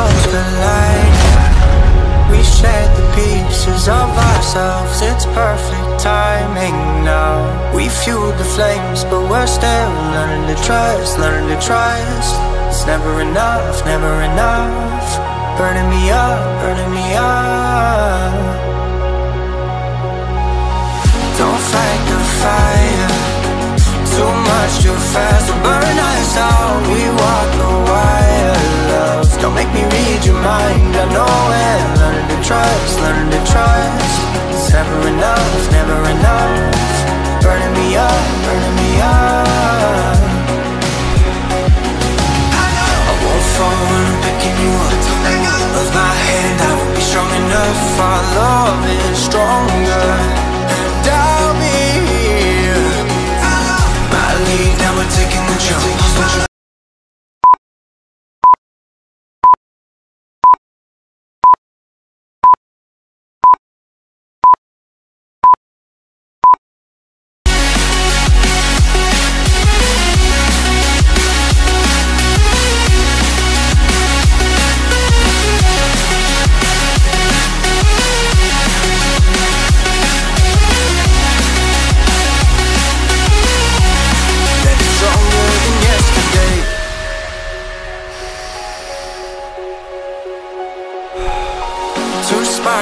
souls collide. We shared the pieces of ourselves. It's perfect timing now. We fueled the flames, but we're still learning to trust, learning to trust. It's never enough, never enough. Burning me up, burning me up. I know it. Learning to trust, learning to trust. It's never enough, never enough. Burning me up, burning me up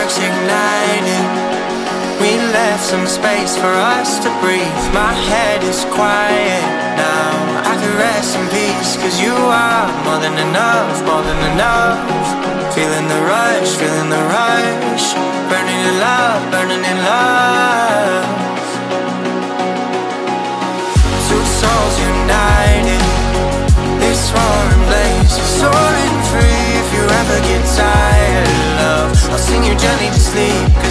sparks ignited. We left some space for us to breathe. My head is quiet now. I can rest in peace Cause you are more than enough, more than enough. Feeling the rush, feeling the rush. Burning in love, burning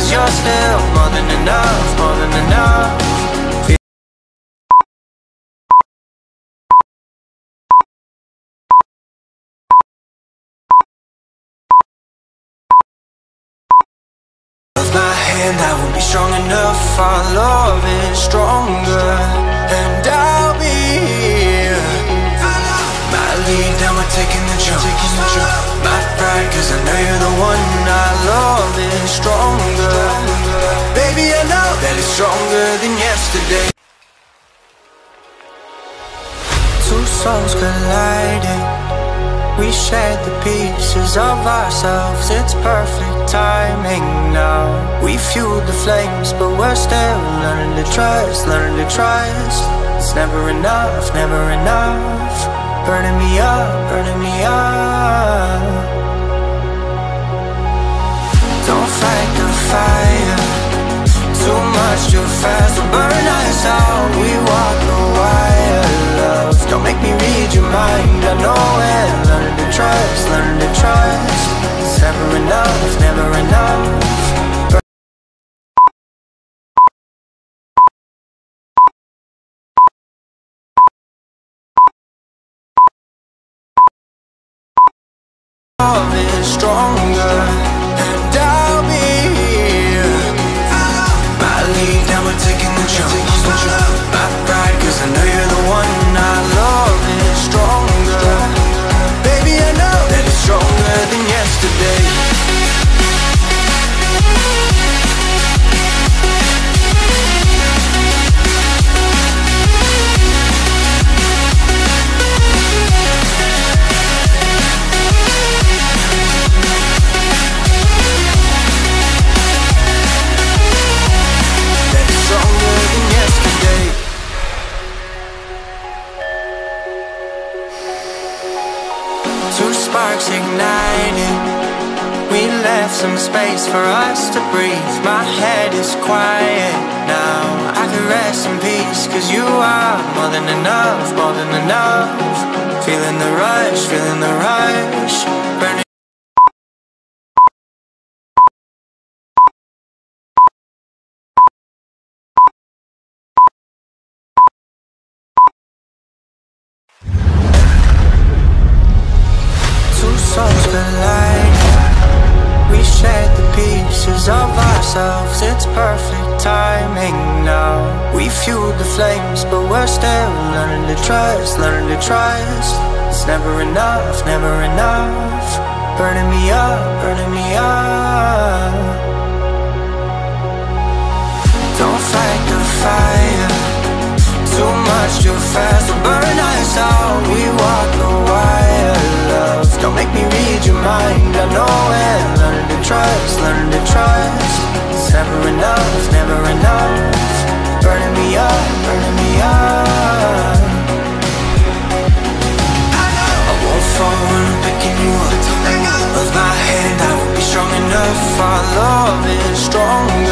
Cause you're still more than enough, more than enough. Hand, I won't be strong enough. Our love is stronger And I'll be here. My lead, now we're taking the jump. My pride, cause I know you're the one stronger than yesterday Two souls colliding we shared the pieces of ourselves, it's perfect timing now. We fueled the flames, but we're still learning to trust, learning to trust. It's never enough, never enough. Burning me up, burning me up. Don't fight the fire. Too much, too fast will burn us out. We walk the wire, love. Don't make me read your mind. I know it. Learning to trust, learning to trust. It's never enough, it's never enough. Love is stronger, Two sparks ignited. We left some space for us to breathe. My head is quiet now. I can rest in peace, cause you are more than enough, more than enough. Feeling the rush, feeling the rush. We the flames, but we're still learning to trust, learning to trust. It's never enough, never enough. Burning me up, burning me up. Don't fight the fire. Too much, too fast to burn us out. We walk the wire, love. Don't make me read your mind, I know it. Learning to trust, learning to trust. It's never enough, never enough Burning me up, burning me up. I know. I won't fall when I'm picking you. Up Hold my hand, I won't be strong enough. Our love is stronger